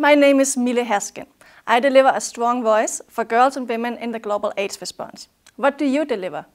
My name is Mille Haskin. I deliver a strong voice for girls and women in the global AIDS response. What do you deliver?